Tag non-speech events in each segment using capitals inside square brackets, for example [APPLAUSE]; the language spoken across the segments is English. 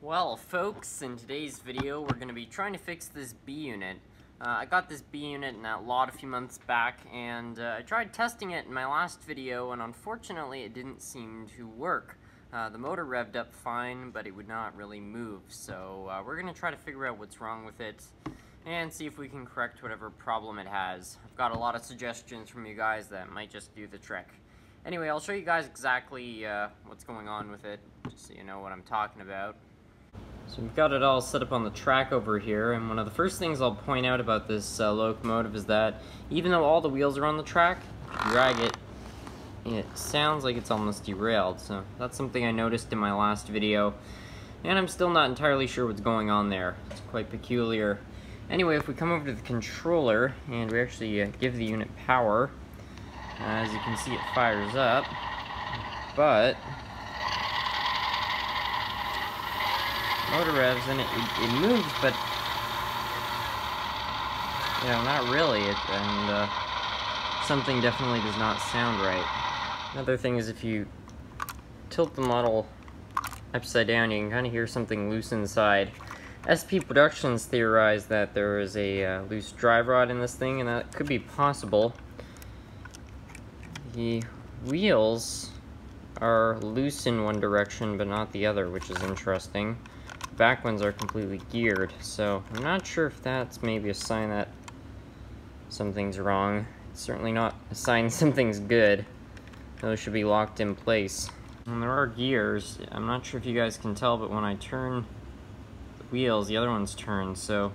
Well, folks, in today's video, we're going to be trying to fix this B unit. Uh, I got this B unit in that lot a few months back, and uh, I tried testing it in my last video, and unfortunately it didn't seem to work. Uh, the motor revved up fine, but it would not really move, so uh, we're going to try to figure out what's wrong with it, and see if we can correct whatever problem it has. I've got a lot of suggestions from you guys that might just do the trick. Anyway, I'll show you guys exactly uh, what's going on with it, just so you know what I'm talking about. So we've got it all set up on the track over here, and one of the first things I'll point out about this uh, locomotive is that even though all the wheels are on the track, drag it, it sounds like it's almost derailed. So that's something I noticed in my last video, and I'm still not entirely sure what's going on there. It's quite peculiar. Anyway, if we come over to the controller, and we actually uh, give the unit power, uh, as you can see it fires up, but motor revs and it, it, it, moves, but you know, not really. It, and uh, something definitely does not sound right. Another thing is if you tilt the model upside down, you can kind of hear something loose inside. SP Productions theorized that there is a uh, loose drive rod in this thing, and that could be possible. The wheels are loose in one direction, but not the other, which is interesting back ones are completely geared, so I'm not sure if that's maybe a sign that something's wrong. It's certainly not a sign [LAUGHS] something's good. Those should be locked in place. And there are gears. I'm not sure if you guys can tell, but when I turn the wheels, the other ones turn, so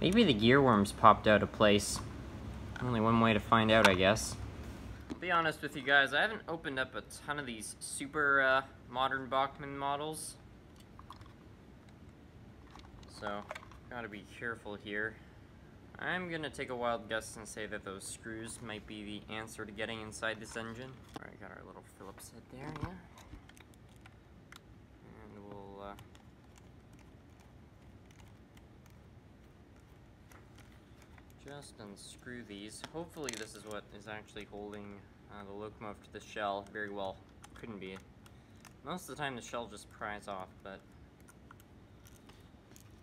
maybe the gear worms popped out of place. Only one way to find out, I guess. Be honest with you guys, I haven't opened up a ton of these super uh, modern Bachmann models. So, gotta be careful here. I'm gonna take a wild guess and say that those screws might be the answer to getting inside this engine. Alright, got our little Phillips head there, yeah. And we'll, uh, just unscrew these. Hopefully this is what is actually holding uh, the locomotive to the shell. Very well, couldn't be. Most of the time the shell just pries off, but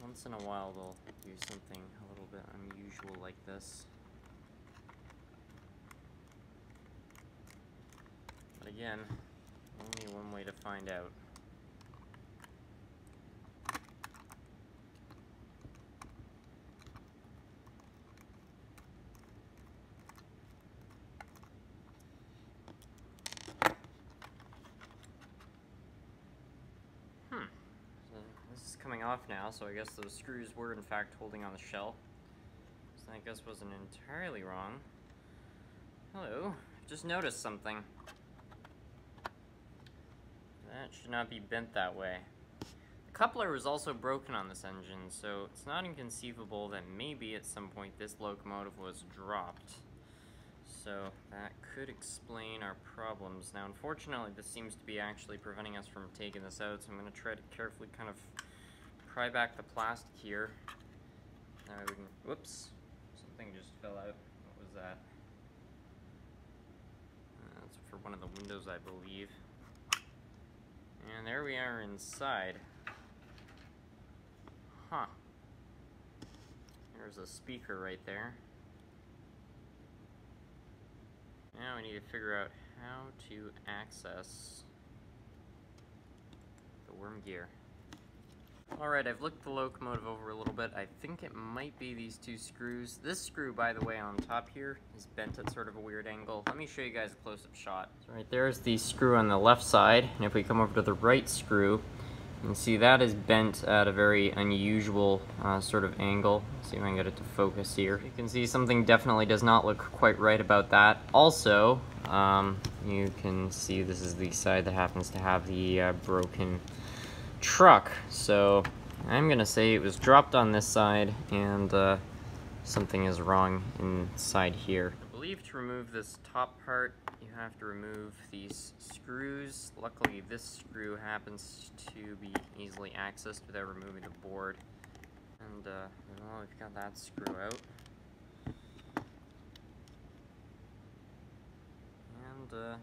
once in a while they'll do something a little bit unusual like this. But again, only one way to find out. Off now, so I guess those screws were in fact holding on the shell. So I guess wasn't entirely wrong. Hello, just noticed something. That should not be bent that way. The coupler was also broken on this engine, so it's not inconceivable that maybe at some point this locomotive was dropped. So that could explain our problems. Now unfortunately this seems to be actually preventing us from taking this out, so I'm going to try to carefully kind of pry back the plastic here. Now we can, whoops, something just fell out. What was that? Uh, that's for one of the windows, I believe. And there we are inside. Huh. There's a speaker right there. Now we need to figure out how to access the worm gear. Alright, I've looked the locomotive over a little bit. I think it might be these two screws. This screw, by the way, on top here is bent at sort of a weird angle. Let me show you guys a close-up shot. So right there's the screw on the left side, and if we come over to the right screw, you can see that is bent at a very unusual uh, sort of angle. Let's see if I can get it to focus here. You can see something definitely does not look quite right about that. Also, um, you can see this is the side that happens to have the uh, broken truck. So I'm gonna say it was dropped on this side and uh, something is wrong inside here. I believe to remove this top part you have to remove these screws. Luckily this screw happens to be easily accessed without removing the board. And uh, well, we've got that screw out. And uh,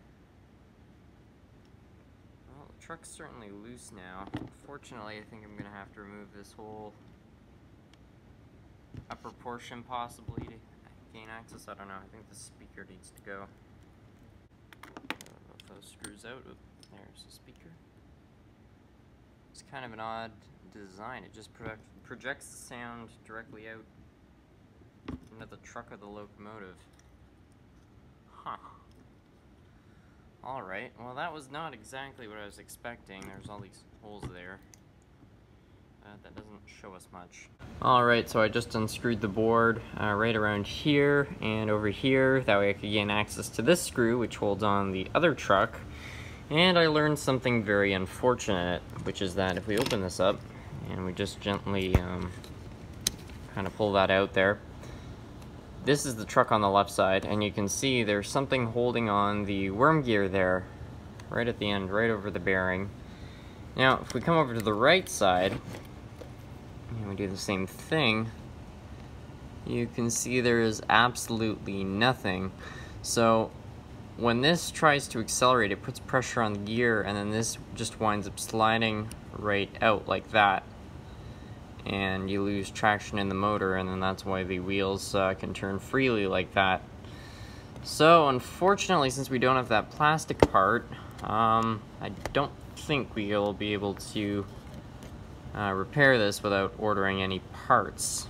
truck's certainly loose now. Fortunately, I think I'm gonna have to remove this whole upper portion possibly to gain access. I don't know. I think the speaker needs to go. those screws out. Oop, there's the speaker. It's kind of an odd design. It just project, projects the sound directly out into the truck of the locomotive. Huh. Alright, well that was not exactly what I was expecting. There's all these holes there. Uh, that doesn't show us much. Alright, so I just unscrewed the board uh, right around here and over here. That way I could gain access to this screw, which holds on the other truck. And I learned something very unfortunate, which is that if we open this up, and we just gently um, kind of pull that out there, this is the truck on the left side, and you can see there's something holding on the worm gear there, right at the end, right over the bearing. Now, if we come over to the right side, and we do the same thing, you can see there is absolutely nothing. So, when this tries to accelerate, it puts pressure on the gear, and then this just winds up sliding right out like that and you lose traction in the motor and then that's why the wheels uh, can turn freely like that. So unfortunately since we don't have that plastic part, um, I don't think we'll be able to uh, repair this without ordering any parts.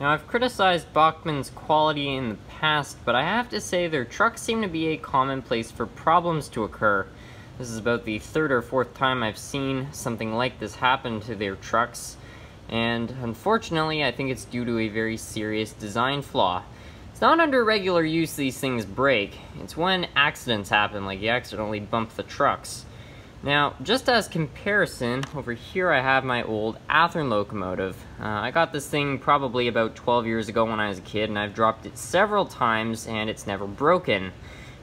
Now I've criticized Bachmann's quality in the past, but I have to say their trucks seem to be a common place for problems to occur. This is about the third or fourth time I've seen something like this happen to their trucks, and unfortunately I think it's due to a very serious design flaw. It's not under regular use these things break, it's when accidents happen, like you accidentally bump the trucks. Now, just as comparison, over here I have my old Athearn locomotive. Uh, I got this thing probably about 12 years ago when I was a kid, and I've dropped it several times, and it's never broken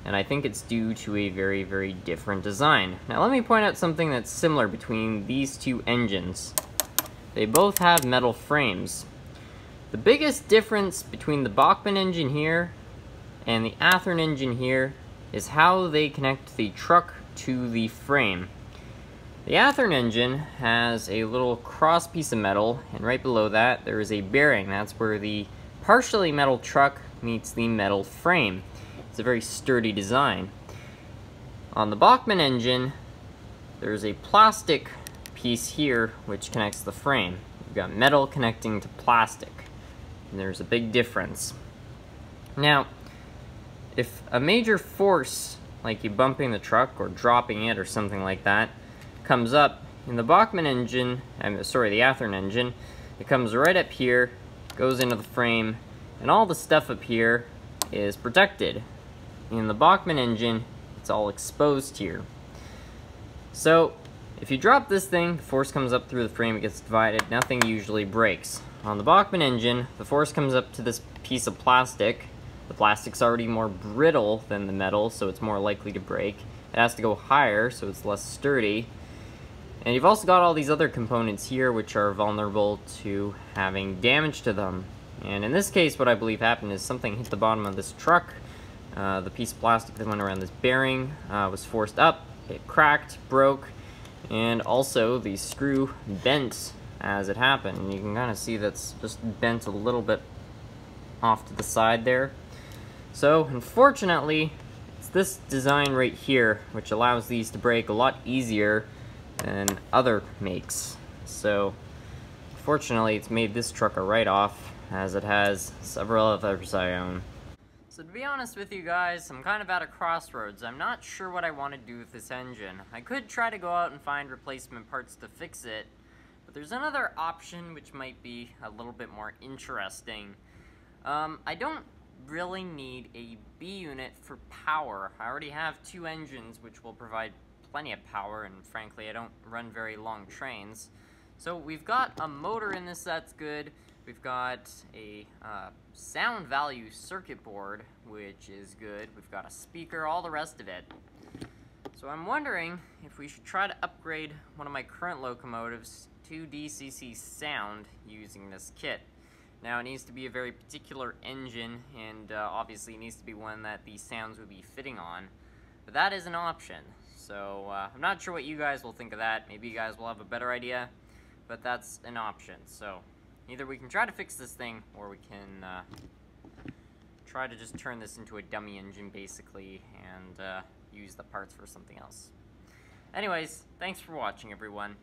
and I think it's due to a very, very different design. Now let me point out something that's similar between these two engines. They both have metal frames. The biggest difference between the Bachmann engine here and the Athearn engine here is how they connect the truck to the frame. The Athearn engine has a little cross piece of metal, and right below that there is a bearing. That's where the partially metal truck meets the metal frame. It's a very sturdy design. On the Bachmann engine, there's a plastic piece here which connects the frame. You've got metal connecting to plastic. And there's a big difference. Now, if a major force, like you bumping the truck or dropping it or something like that, comes up in the Bachmann engine, I'm sorry, the Athearn engine, it comes right up here, goes into the frame, and all the stuff up here is protected. In the Bachmann engine, it's all exposed here. So, if you drop this thing, the force comes up through the frame, it gets divided, nothing usually breaks. On the Bachmann engine, the force comes up to this piece of plastic. The plastic's already more brittle than the metal, so it's more likely to break. It has to go higher, so it's less sturdy. And you've also got all these other components here, which are vulnerable to having damage to them. And in this case, what I believe happened is something hit the bottom of this truck, uh, the piece of plastic that went around this bearing uh, was forced up, it cracked, broke, and also the screw bent as it happened. You can kind of see that's just bent a little bit off to the side there. So, unfortunately, it's this design right here which allows these to break a lot easier than other makes. So, fortunately, it's made this truck a write-off, as it has several others I own. So to be honest with you guys, I'm kind of at a crossroads. I'm not sure what I want to do with this engine. I could try to go out and find replacement parts to fix it, but there's another option which might be a little bit more interesting. Um, I don't really need a B unit for power. I already have two engines which will provide plenty of power, and frankly I don't run very long trains. So we've got a motor in this that's good, We've got a uh, sound value circuit board, which is good. We've got a speaker, all the rest of it. So I'm wondering if we should try to upgrade one of my current locomotives to DCC sound using this kit. Now it needs to be a very particular engine, and uh, obviously it needs to be one that the sounds would be fitting on. But that is an option. So, uh, I'm not sure what you guys will think of that. Maybe you guys will have a better idea, but that's an option. So, either we can try to fix this thing, or we can uh, try to just turn this into a dummy engine, basically, and uh, use the parts for something else. Anyways, thanks for watching, everyone.